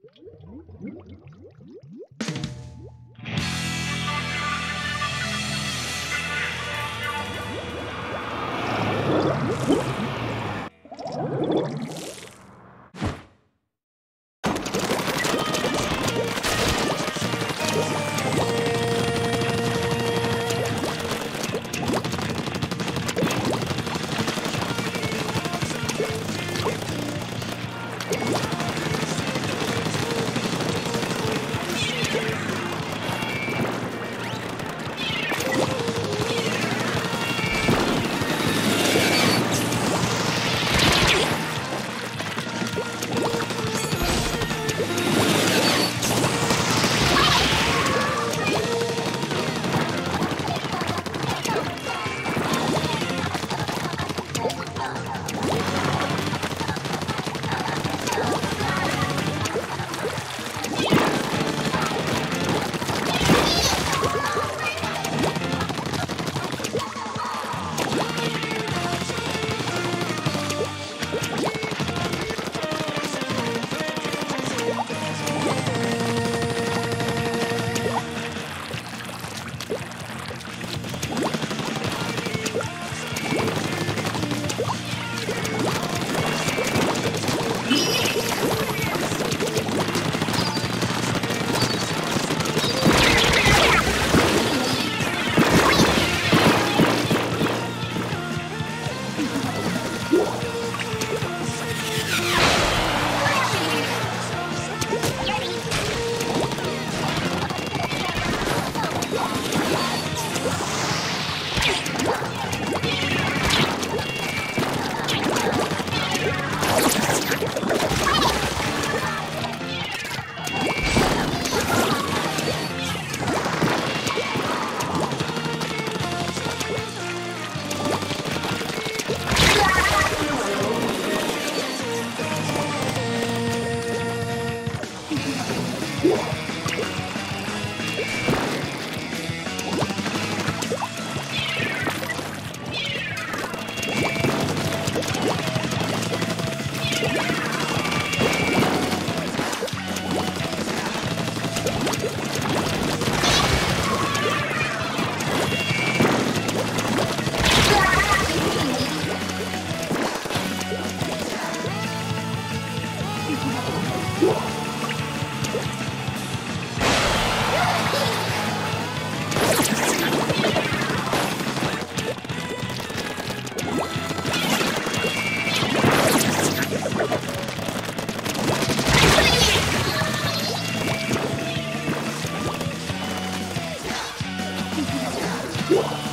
Yeah. Whoa! Whoa.